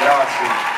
Grazie.